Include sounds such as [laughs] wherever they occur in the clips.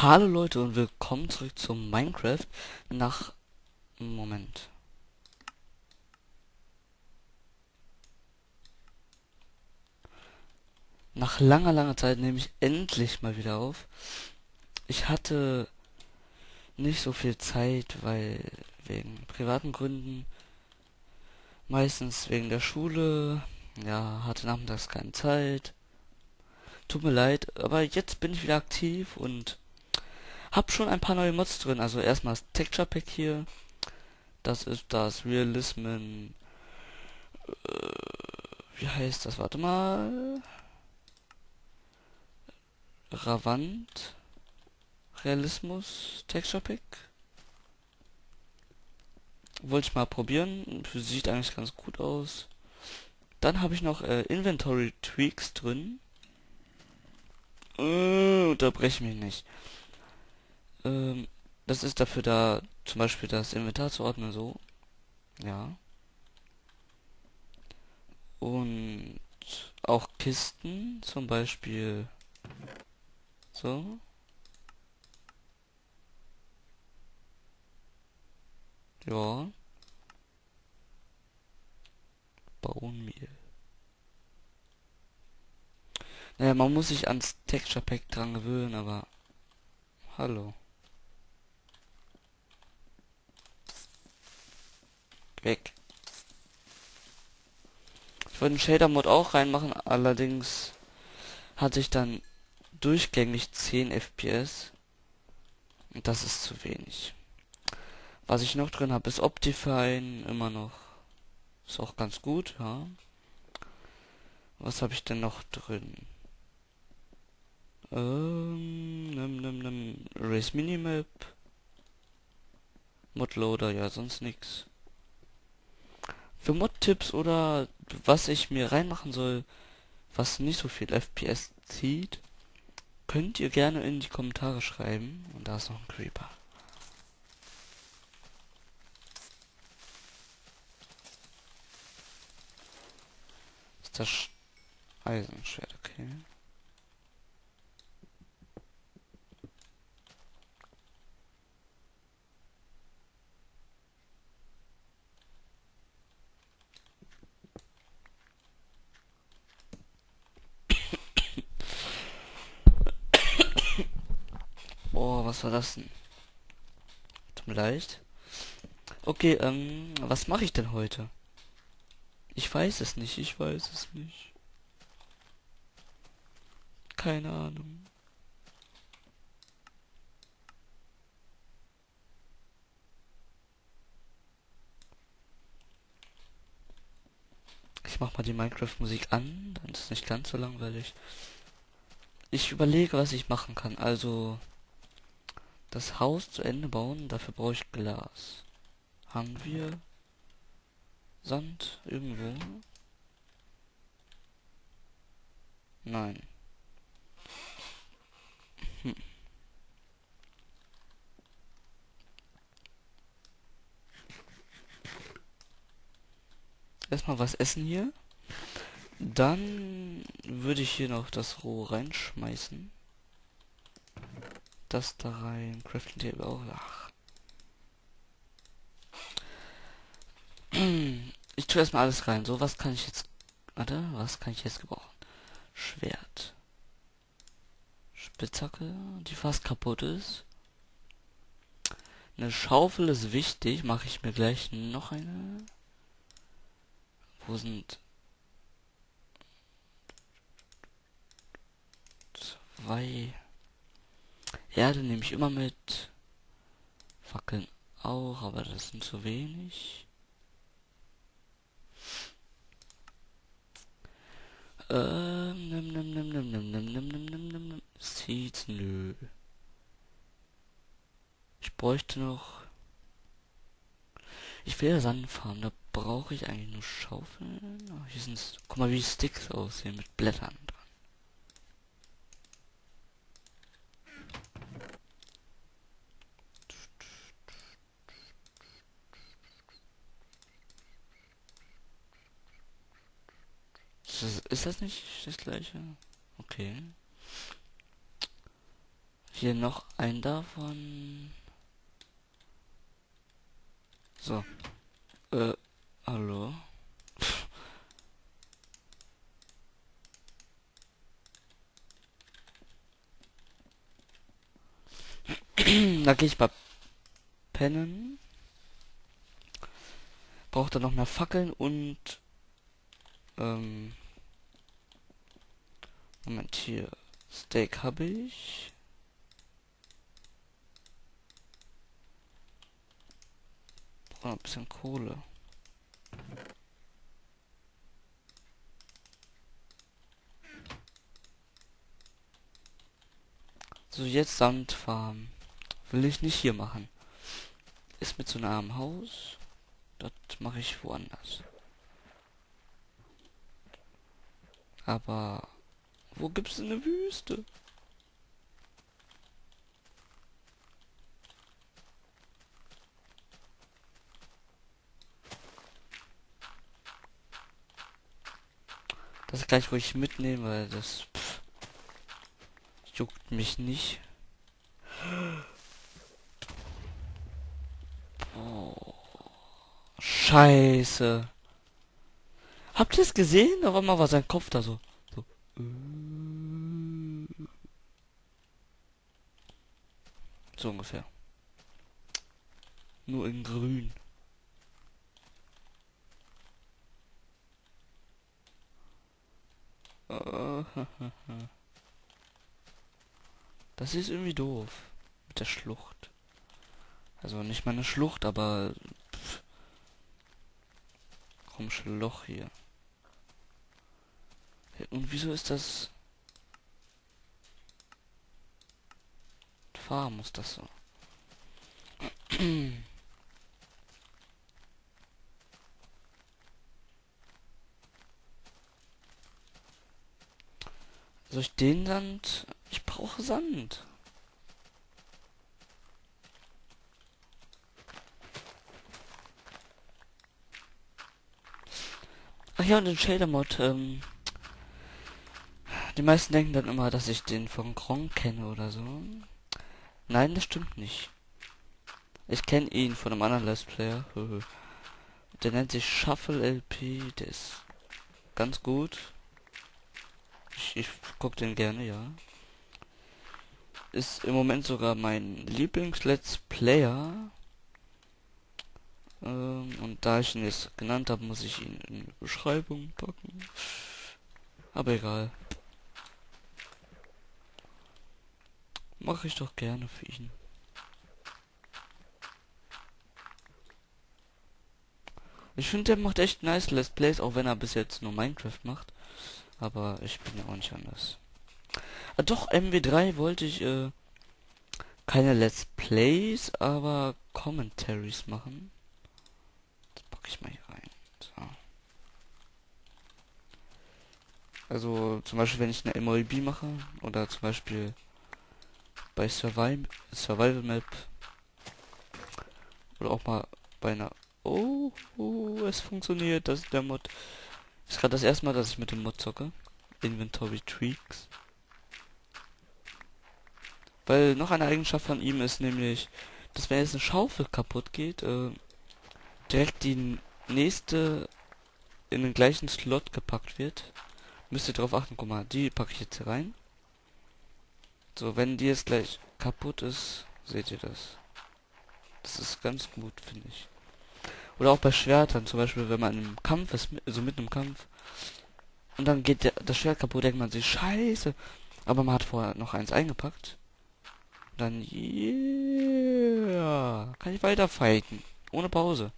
Hallo Leute und willkommen zurück zu Minecraft nach Moment. Nach langer, langer Zeit nehme ich endlich mal wieder auf. Ich hatte nicht so viel Zeit, weil wegen privaten Gründen, meistens wegen der Schule, ja, hatte nachmittags keine Zeit. Tut mir leid, aber jetzt bin ich wieder aktiv und hab schon ein paar neue Mods drin. Also erstmal das Texture Pack hier. Das ist das Realismen. Äh, wie heißt das? Warte mal. Ravant. Realismus Texture Pack. Wollte ich mal probieren. Sieht eigentlich ganz gut aus. Dann habe ich noch äh, Inventory Tweaks drin. Äh, unterbreche mich nicht. Ähm, das ist dafür da, zum Beispiel das Inventar zu ordnen, so. Ja. Und auch Kisten, zum Beispiel so. Ja. Baummehl. Naja, man muss sich ans Texture Pack dran gewöhnen, aber hallo. Weg. Ich wollte den Shader Mod auch reinmachen, allerdings hatte ich dann durchgängig 10 FPS. Und das ist zu wenig. Was ich noch drin habe, ist Optifine, immer noch. Ist auch ganz gut, ja. Was habe ich denn noch drin? Ähm, nimm, nimm, nimm. Race Minimap. Modloader, ja, sonst nichts. Für Mod-Tipps oder was ich mir reinmachen soll, was nicht so viel FPS zieht, könnt ihr gerne in die Kommentare schreiben. Und da ist noch ein Creeper. Ist das Eisenschwert, okay. Boah, was war das denn? Tut mir leid. Okay, ähm, was mache ich denn heute? Ich weiß es nicht, ich weiß es nicht. Keine Ahnung. Ich mach mal die Minecraft-Musik an, dann ist es nicht ganz so langweilig. Ich überlege, was ich machen kann. Also das Haus zu Ende bauen, dafür brauche ich Glas. Haben wir Sand irgendwo? Nein. Hm. Erstmal was essen hier. Dann würde ich hier noch das Roh reinschmeißen. Das da rein. Crafting Table auch. Ach. Ich tue erstmal alles rein. So, was kann ich jetzt. Warte, was kann ich jetzt gebrauchen? Schwert. Spitzhacke, die fast kaputt ist. Eine Schaufel ist wichtig. Mache ich mir gleich noch eine. Wo sind zwei Erde nehme ich immer mit. Fackeln auch, aber das sind zu wenig. Ähm, nimm, nimm, nimm, nimm, nimm, nimm, nimm, nimm, nimm, nimm, nimm. Seeds, nö. Ich bräuchte noch. Ich will ja Sand farmen, da brauche ich eigentlich nur Schaufeln. Oh, hier sind. Guck mal, wie Sticks aussehen mit Blättern. Ist das nicht das gleiche? Okay. Hier noch ein davon. So. Äh, hallo? [laughs] da gehe ich mal pennen. Braucht er noch mehr Fackeln und ähm Moment hier. Steak habe ich. Brauche ein bisschen Kohle. So, jetzt Sandfarm. Will ich nicht hier machen. Ist mit so einem Haus. Das mache ich woanders. Aber wo gibt's eine Wüste? Das gleich ruhig mitnehmen, weil das pff, juckt mich nicht. Oh. Scheiße. Habt ihr es gesehen? Auf einmal war sein Kopf da so. So, so ungefähr. Nur in grün. [laughs] Das ist irgendwie doof. Mit der Schlucht. Also nicht mal eine Schlucht, aber... Pff, komische Loch hier. Und wieso ist das... Fahren muss das so. [clears throat] Soll ich den Sand? Ich brauche Sand. Ach ja, und den Shader-Mod, ähm... Die meisten denken dann immer, dass ich den von Gronk kenne oder so. Nein, das stimmt nicht. Ich kenne ihn von einem anderen Let's Player. [laughs] Der nennt sich Shuffle LP. Der ist ganz gut. Ich, ich guck den gerne, ja. Ist im Moment sogar mein Lieblings-Let's Player. Ähm, und da ich ihn jetzt genannt habe, muss ich ihn in die Beschreibung packen. Aber egal. Mache ich doch gerne für ihn. Ich finde, der macht echt nice Let's Plays, auch wenn er bis jetzt nur Minecraft macht. Aber ich bin ja auch nicht anders. Ah, doch, MW3 wollte ich äh, keine Let's Plays, aber Commentaries machen. Das packe ich mal hier rein. So. Also zum Beispiel, wenn ich eine MLB mache oder zum Beispiel bei Survival, Survival Map oder auch mal bei einer Oh, oh, es funktioniert, das ist der Mod. Ist gerade das erste Mal, dass ich mit dem Mod zocke. Inventory Tweaks. Weil noch eine Eigenschaft von ihm ist nämlich, dass wenn jetzt eine Schaufel kaputt geht, äh, direkt die nächste in den gleichen Slot gepackt wird. Müsst ihr darauf achten, guck mal, die packe ich jetzt hier rein. So, wenn die jetzt gleich kaputt ist, seht ihr das. Das ist ganz gut, finde ich. Oder auch bei Schwertern, zum Beispiel, wenn man im Kampf ist, so mitten im Kampf. Und dann geht der, das Schwert kaputt, denkt man sich, scheiße. Aber man hat vorher noch eins eingepackt. Dann, yeah, kann ich weiter fighten. Ohne Pause.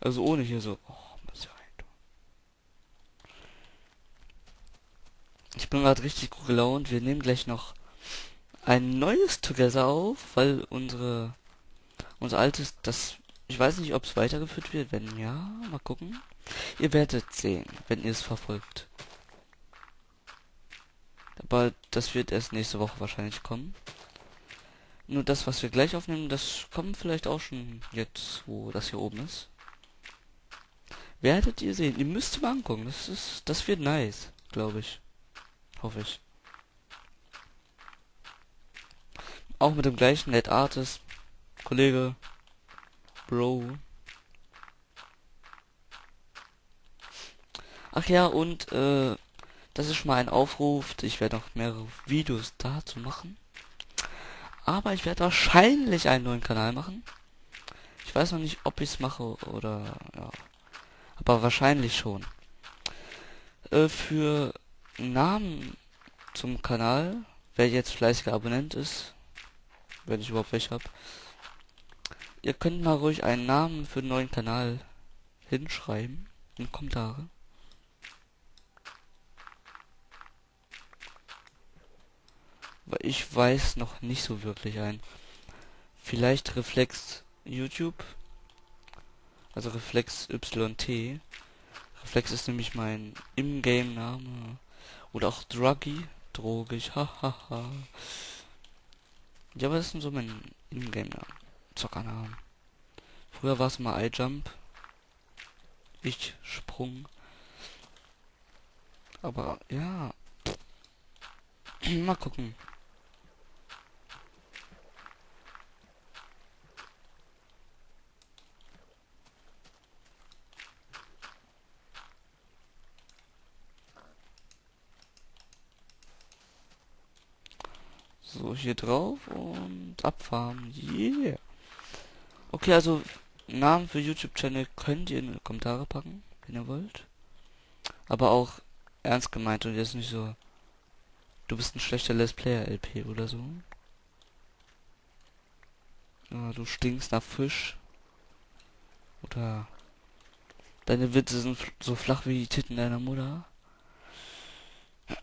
Also ohne hier so, oh, Ich bin gerade richtig gut gelaunt. Wir nehmen gleich noch ein neues Together auf, weil unsere unser altes, das ich weiß nicht, ob es weitergeführt wird. Wenn ja, mal gucken. Ihr werdet sehen, wenn ihr es verfolgt. Aber das wird erst nächste Woche wahrscheinlich kommen. Nur das, was wir gleich aufnehmen, das kommt vielleicht auch schon jetzt, wo das hier oben ist. Werdet ihr sehen. Ihr müsst mal angucken. Das ist, das wird nice, glaube ich. Hoffe ich. Auch mit dem gleichen Net Artist, Kollege, Bro. Ach ja, und äh, das ist schon mal ein Aufruf. Ich werde noch mehrere Videos dazu machen. Aber ich werde wahrscheinlich einen neuen Kanal machen. Ich weiß noch nicht, ob ich es mache oder ja. Aber wahrscheinlich schon. Äh, für Namen zum Kanal, wer jetzt fleißiger Abonnent ist, wenn ich überhaupt welche habe, ihr könnt mal ruhig einen Namen für den neuen Kanal hinschreiben in Kommentare. Weil ich weiß noch nicht so wirklich ein. Vielleicht Reflex YouTube. Also Reflex YT. Reflex ist nämlich mein Ingame-Name. Oder auch Druggy. Drogig. Hahaha. Ja, aber das ist so mein Ingame-Name. Zockernamen. Früher war es mal iJump. Ich Sprung. Aber ja. [tsk] mal gucken. So, hier drauf und abfahren. Yeah. Okay, also Namen für YouTube-Channel könnt ihr in die Kommentare packen, wenn ihr wollt. Aber auch ernst gemeint und jetzt nicht so, du bist ein schlechter Let's Player LP oder so. Ja, du stinkst nach Fisch. Oder deine Witze sind so flach wie die Titten deiner Mutter.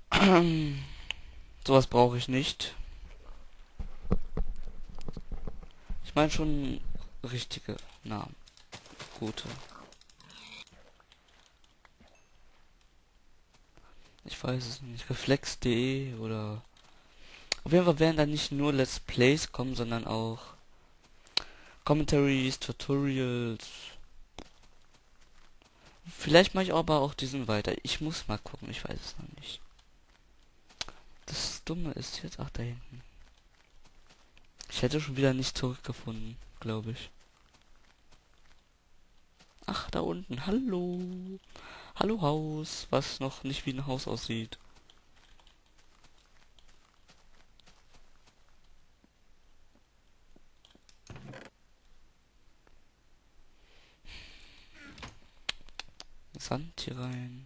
[clears throat] Sowas brauche ich nicht. Ich meine schon richtige Namen. Gute. Ich weiß es nicht. Reflex.de oder... Auf jeden Fall werden da nicht nur Let's Plays kommen, sondern auch Commentaries, Tutorials. Vielleicht mache ich aber auch diesen weiter. Ich muss mal gucken, ich weiß es noch nicht. Das Dumme ist jetzt... Ach, da hinten. Ich hätte schon wieder nicht zurückgefunden, glaube ich. Ach, da unten. Hallo. Hallo Haus, was noch nicht wie ein Haus aussieht. Sand hier rein.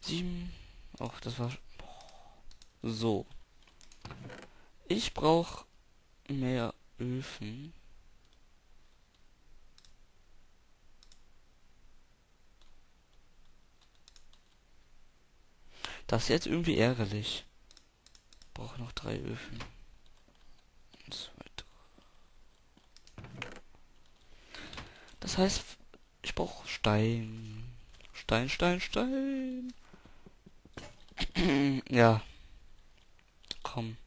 Sieben. Ach, das war... So. Ich brauche mehr Öfen. Das ist jetzt irgendwie ärgerlich. Brauche noch drei Öfen. Das heißt, ich brauche Stein. Stein, Stein, Stein. [clears throat] ja. Komm.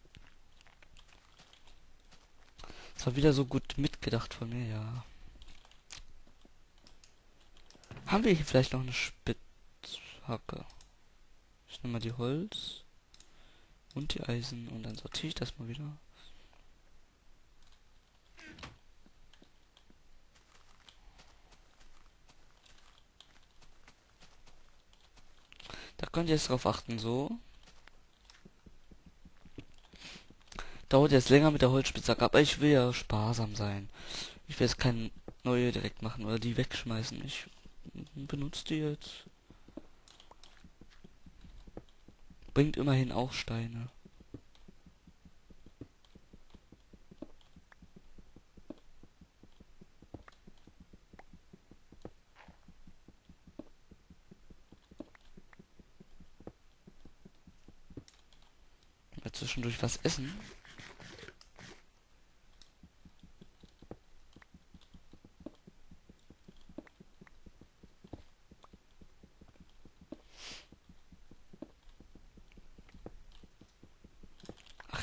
Das war wieder so gut mitgedacht von mir, ja. Haben wir hier vielleicht noch eine Spitzhacke? Ich nehme mal die Holz und die Eisen und dann sortiere ich das mal wieder. Da könnt ihr jetzt drauf achten, so. Dauert jetzt länger mit der Holzspitzhacke, aber ich will ja sparsam sein. Ich will jetzt keine neue direkt machen oder die wegschmeißen. Ich benutze die jetzt. Bringt immerhin auch Steine. Zwischendurch was essen.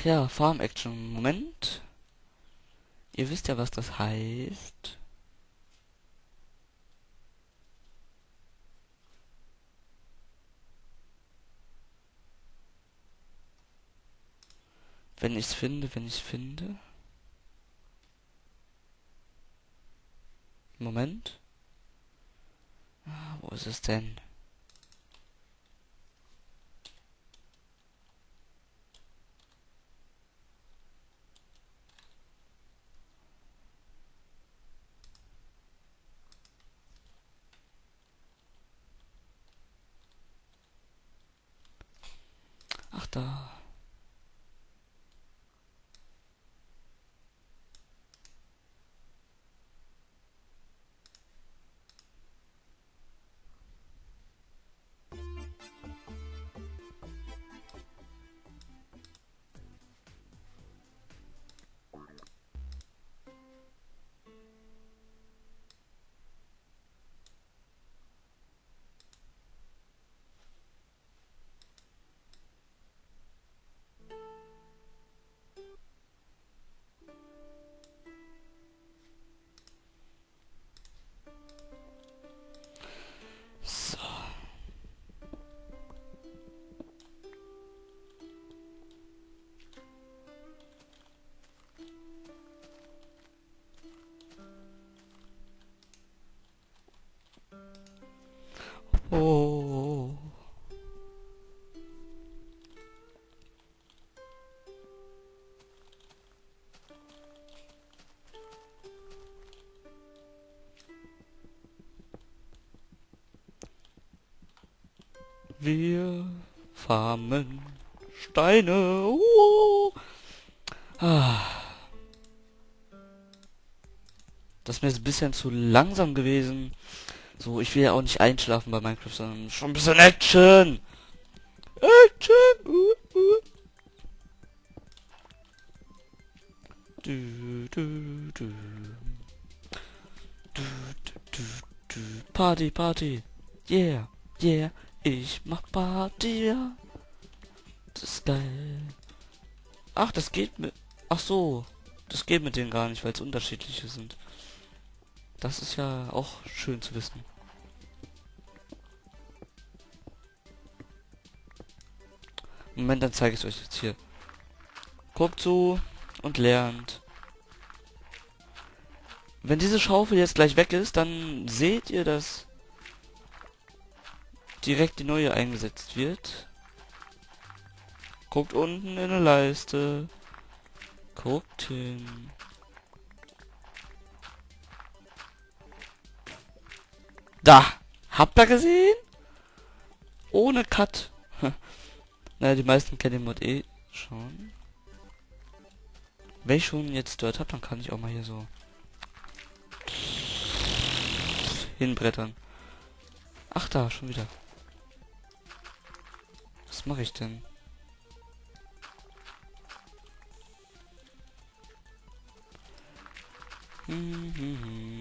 Ja, Farm Action. Moment. Ihr wisst ja, was das heißt. Wenn ich's finde, wenn ich's finde. Moment. Ah, wo ist es denn? Oh. Wir farmen Steine. Uh. Ah. Das ist mir jetzt ein bisschen zu langsam gewesen. So, ich will ja auch nicht einschlafen bei Minecraft, sondern schon ein bisschen Action. Action. Uh, uh. Du, du, du. Party, Party. Yeah, yeah. Ich mach Party, ja. Das ist geil. Ach, das geht mit... Ach so. Das geht mit denen gar nicht, weil es unterschiedliche sind. Das ist ja auch schön zu wissen. Moment, dann zeige ich es euch jetzt hier. Guckt zu und lernt. Wenn diese Schaufel jetzt gleich weg ist, dann seht ihr, dass direkt die neue eingesetzt wird. Guckt unten in der Leiste. Guckt hin. Da! Habt ihr gesehen? Ohne Cut. [laughs] naja, die meisten kennen den Mod eh schon. Wenn ich schon jetzt dort hab, dann kann ich auch mal hier so hinbrettern. Ach da, schon wieder. Was mache ich denn? Hm, hm, hm,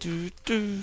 du, du.